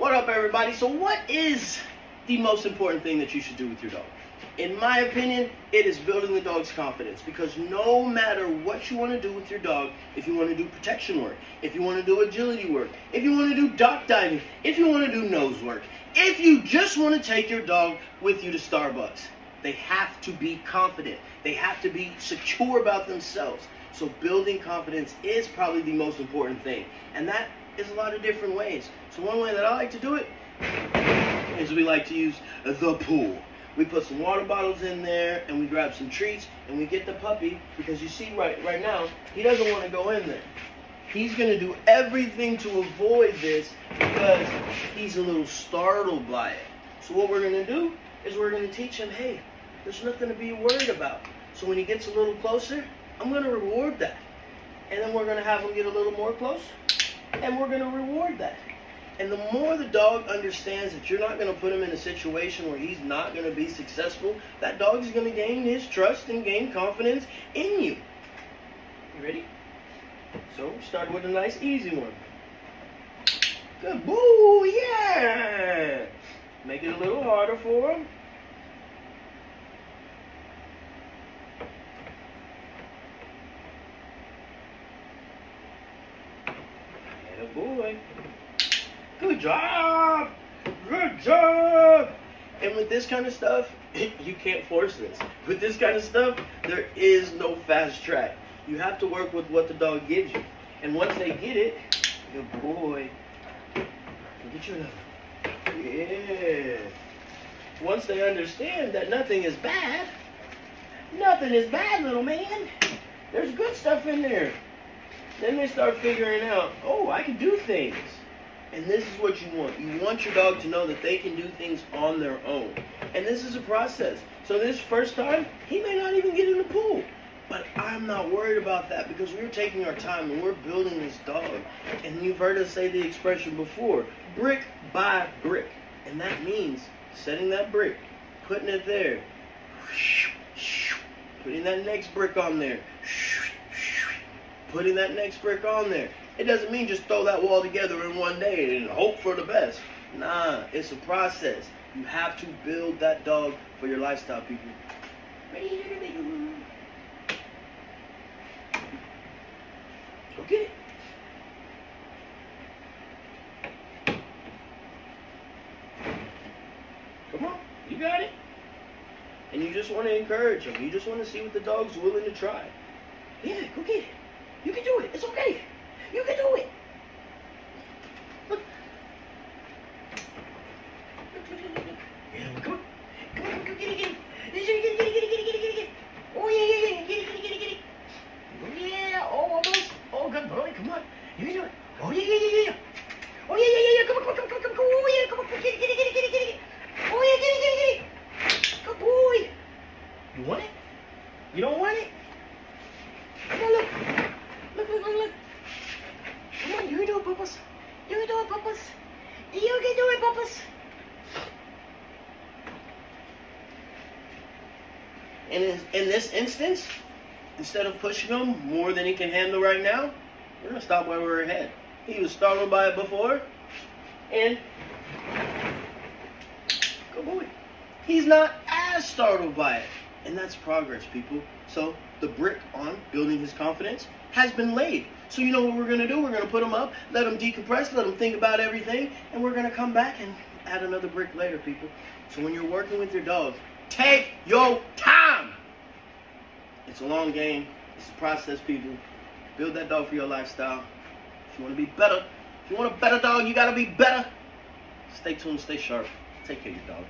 What up, everybody? So, what is the most important thing that you should do with your dog? In my opinion, it is building the dog's confidence because no matter what you want to do with your dog, if you want to do protection work, if you want to do agility work, if you want to do dock diving, if you want to do nose work, if you just want to take your dog with you to Starbucks, they have to be confident. They have to be secure about themselves. So building confidence is probably the most important thing. And that is a lot of different ways. So one way that I like to do it is we like to use the pool. We put some water bottles in there and we grab some treats and we get the puppy because you see right right now, he doesn't want to go in there. He's going to do everything to avoid this because he's a little startled by it. So what we're going to do is we're going to teach him, hey, there's nothing to be worried about. So when he gets a little closer, I'm going to reward that. And then we're going to have him get a little more close and we're going to reward that. And the more the dog understands that you're not going to put him in a situation where he's not going to be successful, that dog is going to gain his trust and gain confidence in you. You ready? So start with a nice easy one. Good boo, yeah. Make it a little harder for him. Good boy. Good job. Good job. And with this kind of stuff, you can't force this. With this kind of stuff, there is no fast track. You have to work with what the dog gives you. And once they get it, good boy. Get you another. Yeah. Once they understand that nothing is bad, nothing is bad, little man. There's good stuff in there. Then they start figuring out, oh, I can do things. And this is what you want. You want your dog to know that they can do things on their own. And this is a process. So this first time, he may not even get in the pool. But I'm not worried about that because we're taking our time and we're building this dog. And you've heard us say the expression before, brick by brick. And that means setting that brick, putting it there, putting that next brick on there, putting that next brick on there. It doesn't mean just throw that wall together in one day and hope for the best. Nah, it's a process. You have to build that dog for your lifestyle, people. Okay. Come on, you got it. And you just want to encourage them. You just want to see what the dog's willing to try. Yeah, go get it. You can do it. It's okay. You can do it. Oh. Oh. Oh. Oh. Oh. Oh. Oh. Oh. You want it? You don't want it? Come on, look. Look, look, look. Come on, you can do it, Papas. You can do it, Papas. You can do it, Papas. And in, in this instance, instead of pushing him more than he can handle right now, we're going to stop where we're ahead. He was startled by it before, and good boy. He's not as startled by it. And that's progress, people. So the brick on building his confidence has been laid. So you know what we're going to do? We're going to put him up, let him decompress, let him think about everything, and we're going to come back and add another brick later, people. So when you're working with your dog, take your time. It's a long game. It's a process, people. Build that dog for your lifestyle. If you want to be better, if you want a better dog, you got to be better. Stay tuned, stay sharp. Take care of your dog.